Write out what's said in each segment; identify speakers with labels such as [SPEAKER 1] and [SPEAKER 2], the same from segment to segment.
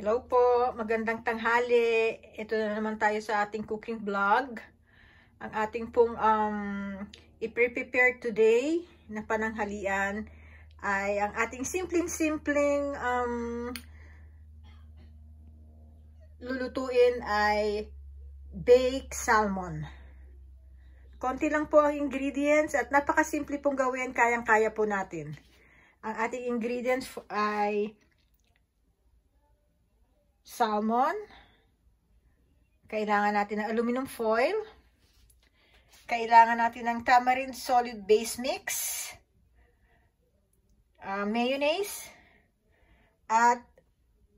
[SPEAKER 1] Hello po, magandang tanghali. Ito na naman tayo sa ating cooking vlog. Ang ating pong um, i-prepare today na pananghalian ay ang ating simpleng-simpleng um, lulutuin ay baked salmon. Konti lang po ang ingredients at napakasimple pong gawin, kayang-kaya po natin. Ang ating ingredients ay salmon. Kailangan natin ng aluminum foil. Kailangan natin ng tamarind solid base mix. Uh, mayonnaise. At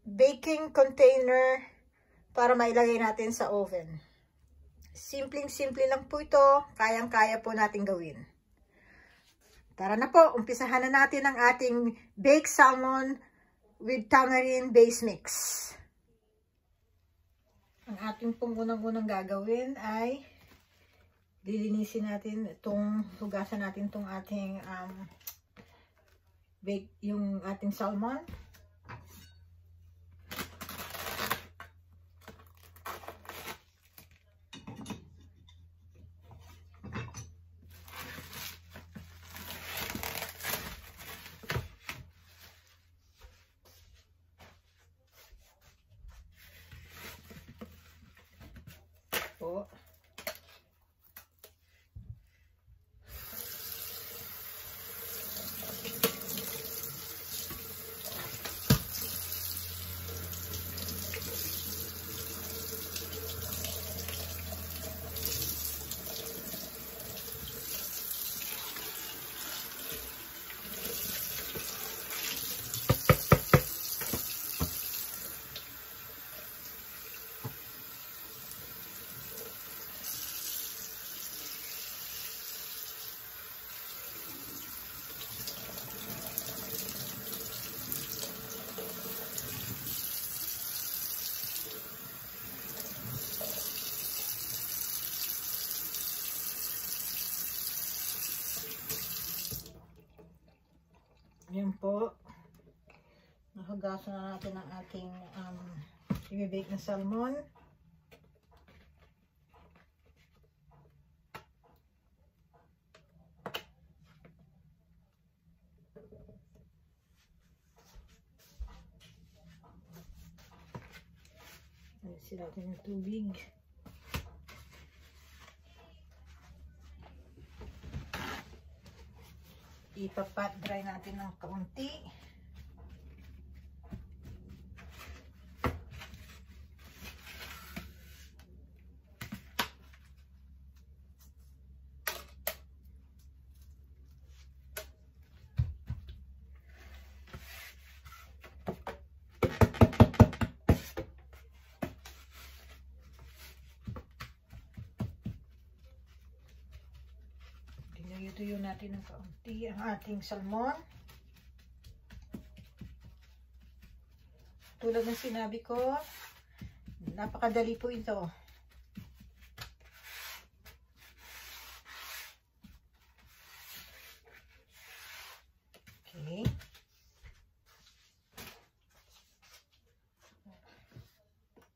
[SPEAKER 1] baking container para mailagay natin sa oven. Simpleng-simple lang po ito. Kayang-kaya po natin gawin. Tara na po, umpisahan na natin ang ating baked salmon with tamarind base mix. Ang ating pong unang-unang gagawin ay lilinisin natin itong, hugasan natin itong ating um, bake, yung ating salmon. po. Yan po. Nahugasan na natin ang ating um, ibibake na salmon. Alisin natin yung tubig. ipapat dry natin ng kaunti. Tuyo natin ng kaunti ang ating salmon. Tulad ng sinabi ko, napakadali po ito. Okay.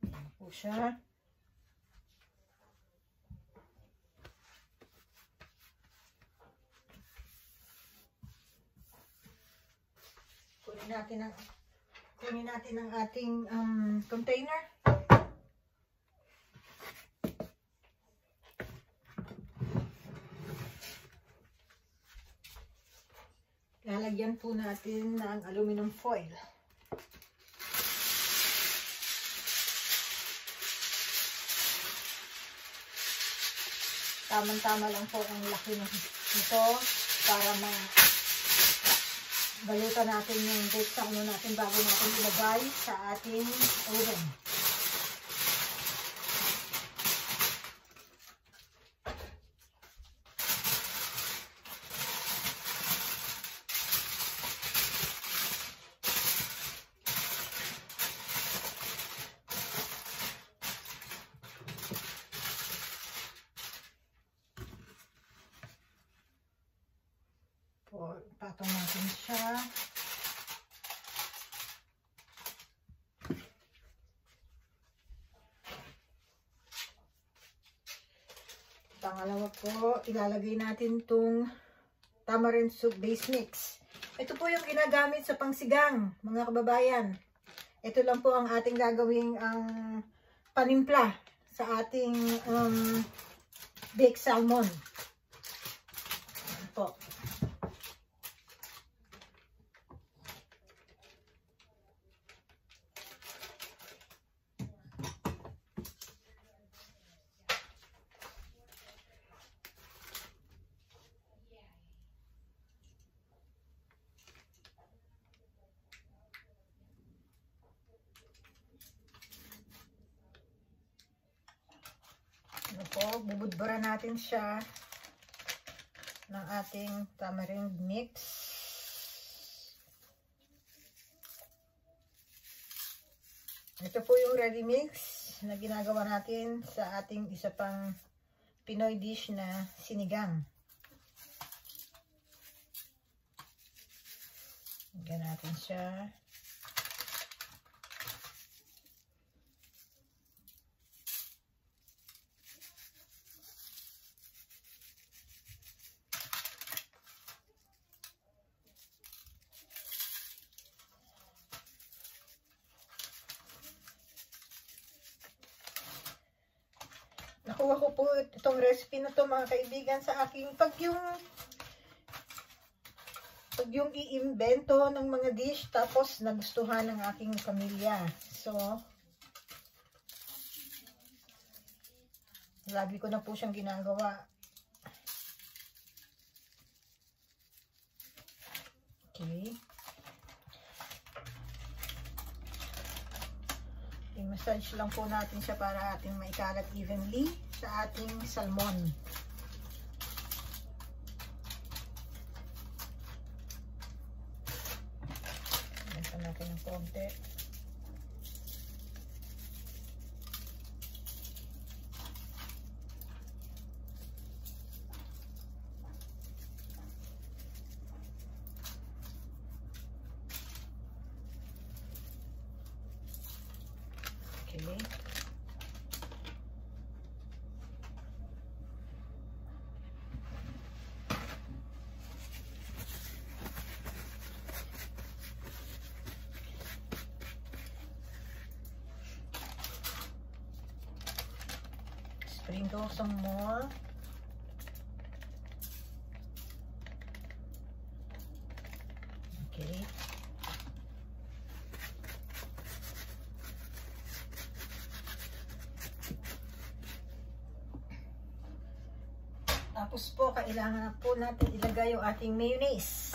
[SPEAKER 1] Ayan po siya. kunin natin ang kunin natin ang ating um, container. Lalagyan po natin ng aluminum foil. Tamang-tama lang po ang laki nito para ma balutan natin yung bake sauno natin bago natin ilagay sa ating oven. Po, patong natin siya. Pangalawa po, ilalagay natin itong tamarind soup base mix. Ito po yung ginagamit sa pangsigang, mga kababayan. Ito lang po ang ating gagawing ang panimpla sa ating um, baked salmon. Ayan po. Ano po, natin siya ng ating tamarind mix. Ito po yung ready mix na ginagawa natin sa ating isa pang Pinoy dish na sinigang. Lagyan natin siya. Nakuha ko po itong recipe na to mga kaibigan sa aking pag yung pag yung iimbento ng mga dish tapos nagustuhan ng aking pamilya. So, lagi ko na po siyang ginagawa. Okay. I-massage lang po natin siya para ating maikalat evenly sa ating salmon. Ganito natin ng konti. Okay. Sprinkle some more. Okay. Tapos po, kailangan na po natin ilagay yung ating mayonnaise.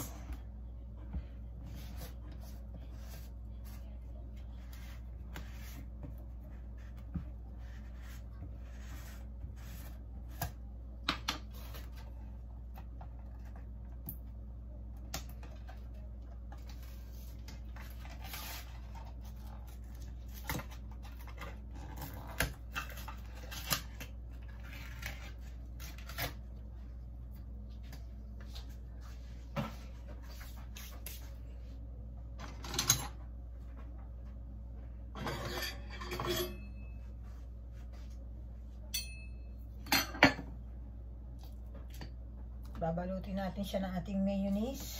[SPEAKER 1] Babalutin natin siya ng ating mayonnaise.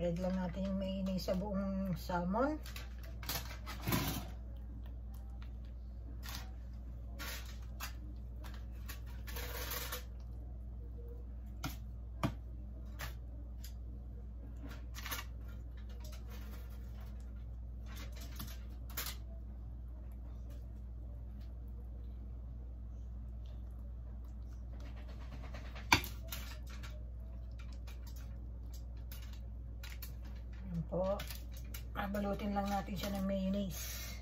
[SPEAKER 1] Spread lang natin yung mayonnaise sa buong salmon. Yan po. Babalutin lang natin siya ng mayonnaise.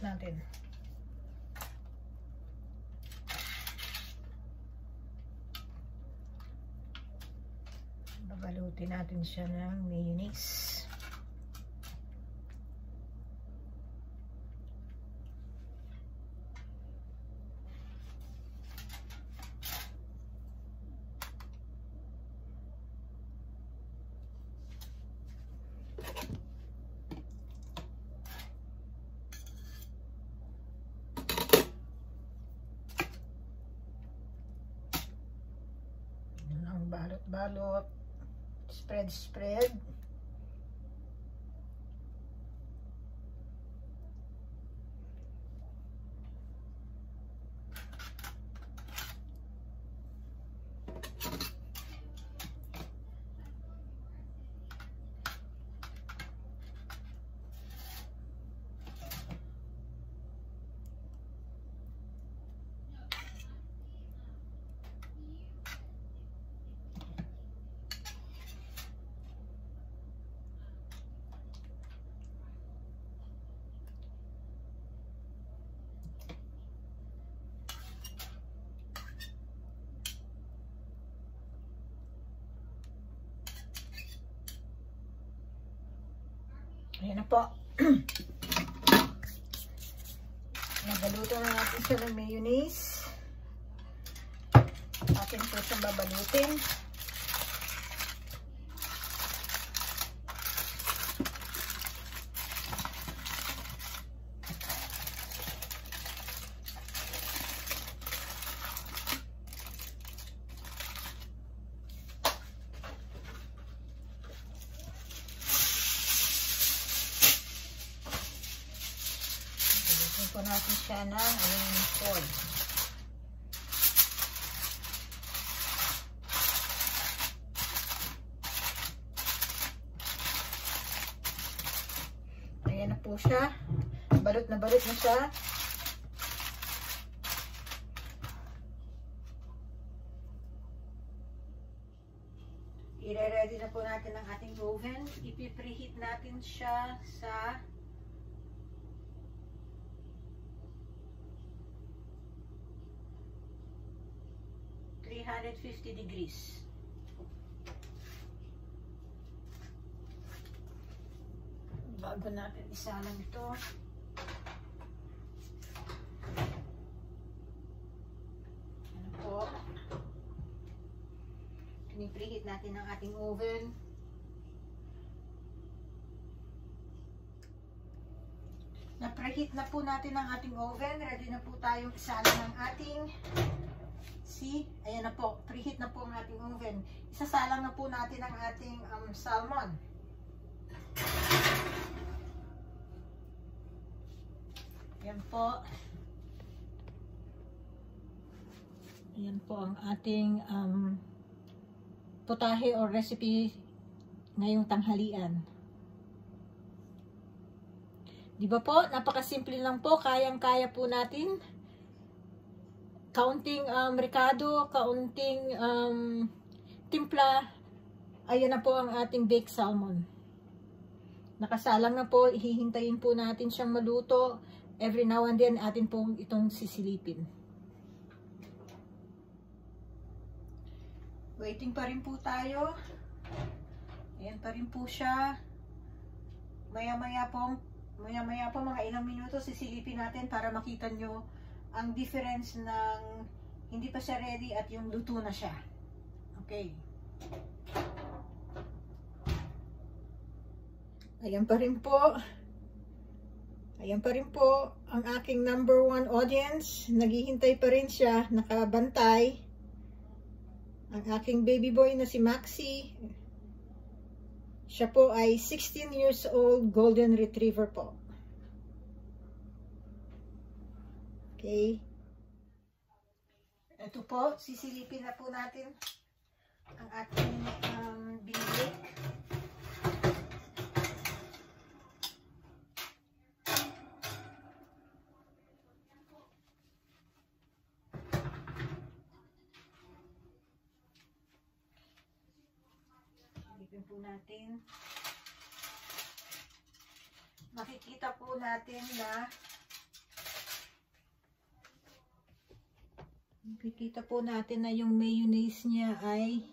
[SPEAKER 1] natin. Babalutin natin siya ng mayonnaise. Ayan na po. Nagaluto na natin siya ng mayonnaise. Atin po siyang babalutin. Balutin po natin siya ng aluminum foil. Ayan na po siya. Balot na balot na siya. I-ready na po natin ang ating oven. Ipipreheat natin siya sa 350 degrees. Bago natin isalang ito. Ano po? Pinipreheat natin ang ating oven. Na-preheat na po natin ang ating oven. Ready na po tayong isalang ang ating See? Ayan na po. Preheat na po ang ating oven. Isasalang na po natin ang ating um, salmon. Ayan po. Ayan po ang ating um, putahe or recipe ngayong tanghalian. Di ba po? Napakasimple lang po. Kayang-kaya po natin kaunting um, ricado, kaunting um, timpla, ayan na po ang ating baked salmon. Nakasalang na po, hihintayin po natin siyang maluto. Every now and then, atin pong itong sisilipin. Waiting pa rin po tayo. Ayan pa rin po siya. Maya-maya po, maya-maya po mga ilang minuto sisilipin natin para makita nyo ang difference ng hindi pa siya ready at yung luto na siya. Okay. Ayan pa rin po. Ayan pa rin po ang aking number one audience. Naghihintay pa rin siya, nakabantay. Ang aking baby boy na si Maxi. Siya po ay 16 years old golden retriever po. Okay. Ito po, sisilipin na po natin ang ating um, binigay. Silipin po natin. Makikita po natin na Nakikita po natin na yung mayonnaise niya ay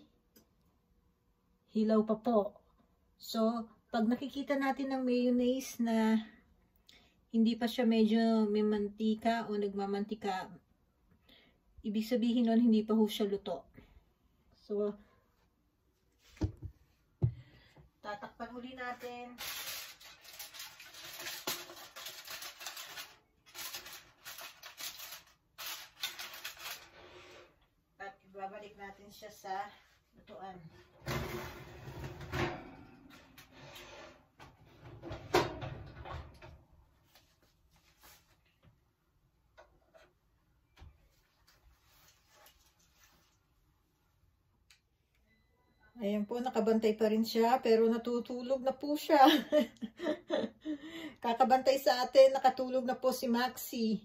[SPEAKER 1] hilaw pa po. So, pag nakikita natin ng mayonnaise na hindi pa siya medyo may mantika o nagmamantika, ibig sabihin nun hindi pa ho siya luto. So, tatakpan uli natin. At ibabalik natin siya sa lutuan. Ayan po, nakabantay pa rin siya, pero natutulog na po siya. Kakabantay sa atin, nakatulog na po si Maxi.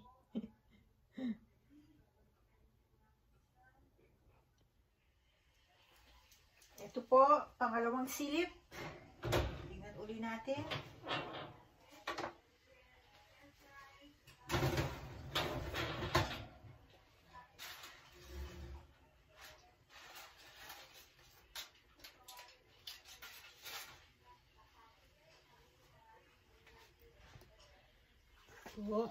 [SPEAKER 1] Ito po, pangalawang silip. Tingnan uli natin. Po.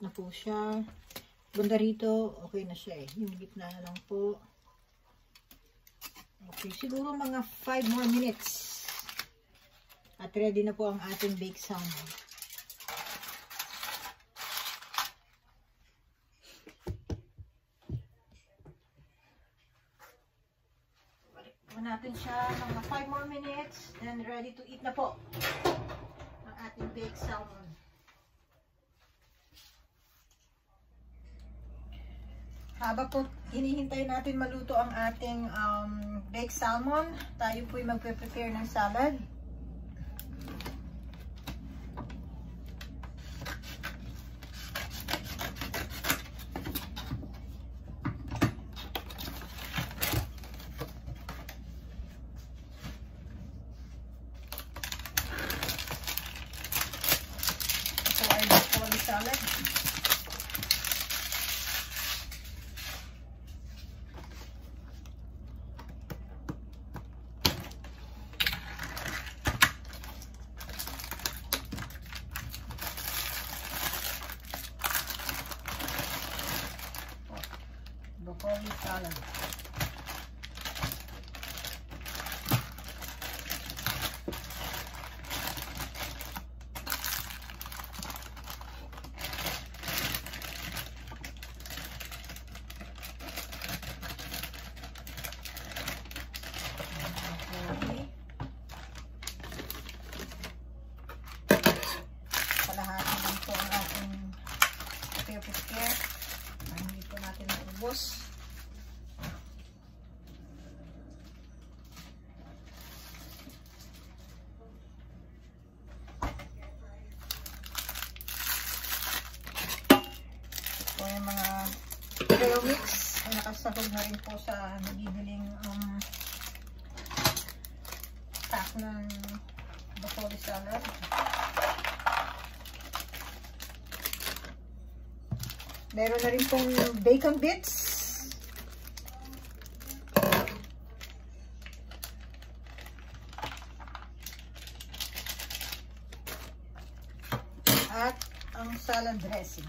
[SPEAKER 1] Malapit na po siya. Banda rito, okay na siya eh. Yung gitna na lang po. Okay, siguro mga 5 more minutes. At ready na po ang ating baked salmon. Balik natin siya mga 5 more minutes. Then ready to eat na po ang ating baked salmon. Habang po hinihintay natin maluto ang ating um, baked salmon, tayo po'y magpe-prepare ng salad. Ay broccoli salad. broccoli salad. Broccoli. Kalahati lang po ang ating prepare hindi po maubos. po yung mga trail mix ay nakasahog na rin po sa nabibiling um, pack ng broccoli salad. Meron na rin pong bacon bits. At ang salad dressing.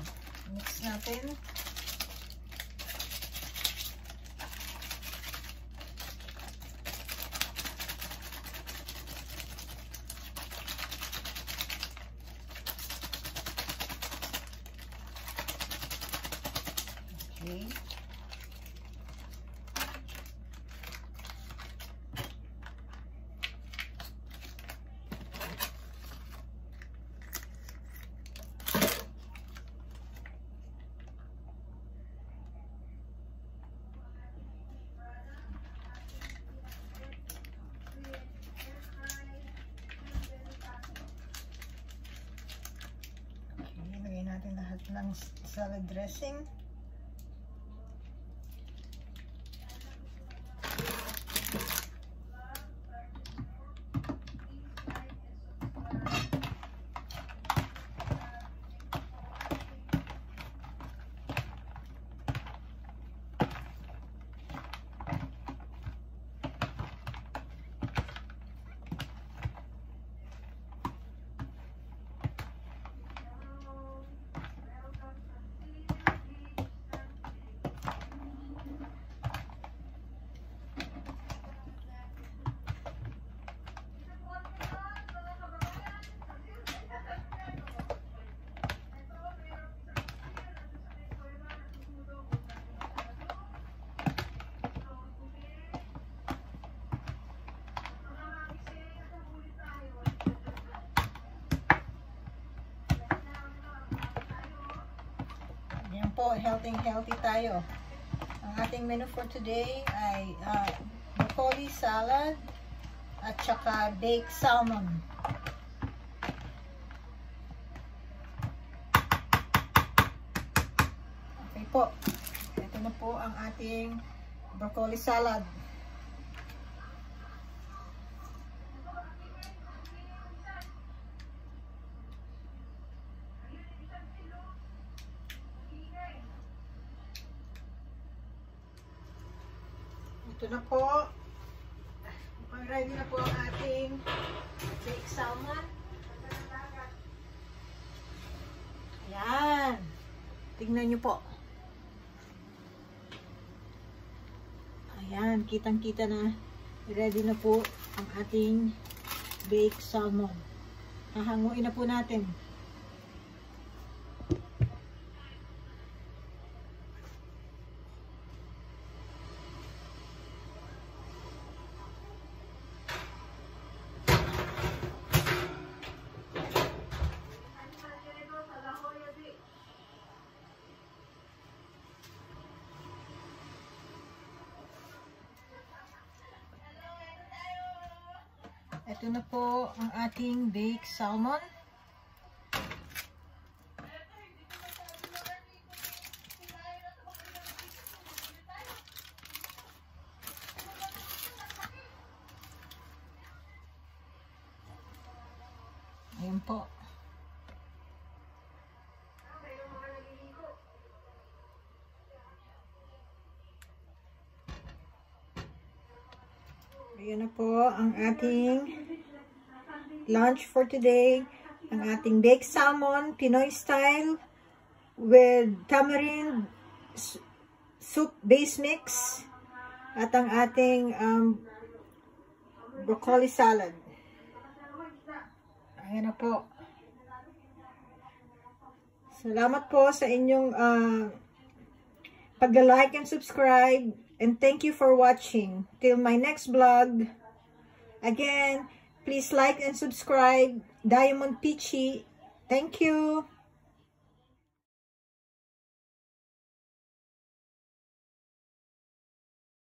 [SPEAKER 1] Mix natin. Salad dressing. Po, healthy healthy tayo. Ang ating menu for today ay uh, broccoli salad at saka baked salmon. Okay po. Ito na po ang ating broccoli salad. Ito na po. Ready na po ang ating baked salmon. Ayan. Tingnan nyo po. Ayan, kitang-kita na. Ready na po ang ating baked salmon. Hahanguin na po natin. Ito na po ang ating baked salmon. Ayan po. Ayan na po ang ating lunch for today. Ang ating baked salmon, Pinoy style, with tamarind soup base mix, at ang ating um, broccoli salad. Ayan na po. Salamat po sa inyong uh, pag-like and subscribe. And thank you for watching. Till my next vlog. Again, please like and subscribe. Diamond Peachy. Thank you.